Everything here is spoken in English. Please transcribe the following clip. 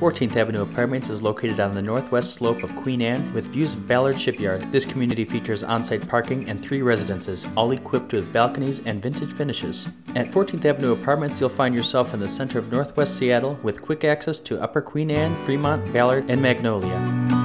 14th Avenue Apartments is located on the northwest slope of Queen Anne with views of Ballard Shipyard. This community features on-site parking and three residences, all equipped with balconies and vintage finishes. At 14th Avenue Apartments, you'll find yourself in the center of northwest Seattle with quick access to Upper Queen Anne, Fremont, Ballard, and Magnolia.